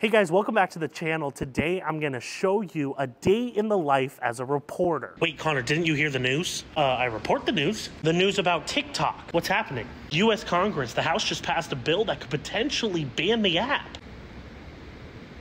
Hey guys, welcome back to the channel. Today I'm gonna show you a day in the life as a reporter. Wait, Connor, didn't you hear the news? Uh, I report the news. The news about TikTok. What's happening? US Congress, the House just passed a bill that could potentially ban the app.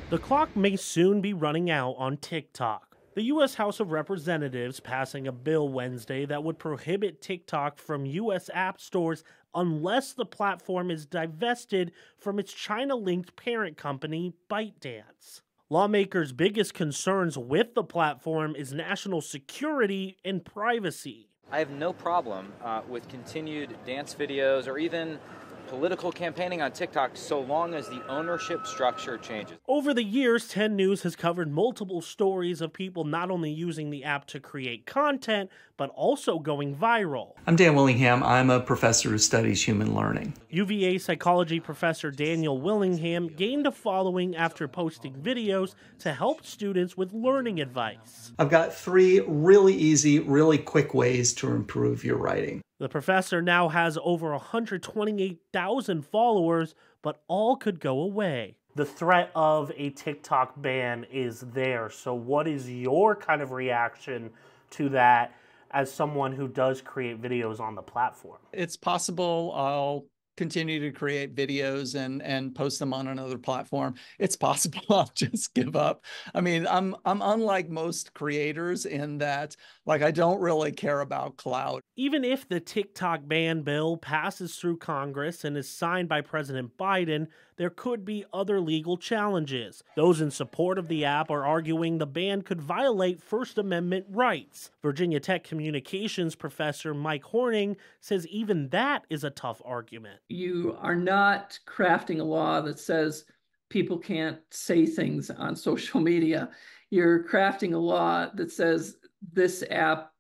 The clock may soon be running out on TikTok. The U.S. House of Representatives passing a bill Wednesday that would prohibit TikTok from U.S. app stores unless the platform is divested from its China linked parent company, ByteDance. Lawmakers' biggest concerns with the platform is national security and privacy. I have no problem uh, with continued dance videos or even political campaigning on TikTok so long as the ownership structure changes. Over the years, 10 News has covered multiple stories of people not only using the app to create content, but also going viral. I'm Dan Willingham. I'm a professor who studies human learning. UVA psychology professor Daniel Willingham gained a following after posting videos to help students with learning advice. I've got three really easy, really quick ways to improve your writing. The professor now has over 128,000 followers, but all could go away. The threat of a TikTok ban is there. So, what is your kind of reaction to that as someone who does create videos on the platform? It's possible I'll continue to create videos and and post them on another platform it's possible. I'll just give up. I mean i'm i'm unlike most creators in that like i don't really care about cloud even if the tiktok ban bill passes through congress and is signed by president biden there could be other legal challenges. Those in support of the app are arguing the ban could violate first amendment rights. Virginia tech communications professor mike horning says even that is a tough argument. You are not crafting a law that says people can't say things on social media. You're crafting a law that says this app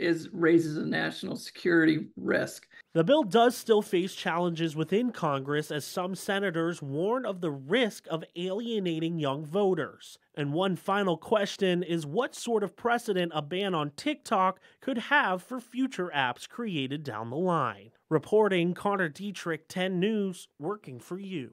is raises a national security risk. The bill does still face challenges within Congress as some senators warn of the risk of alienating young voters. And one final question is what sort of precedent a ban on TikTok could have for future apps created down the line? Reporting Connor Dietrich 10 News, working for you.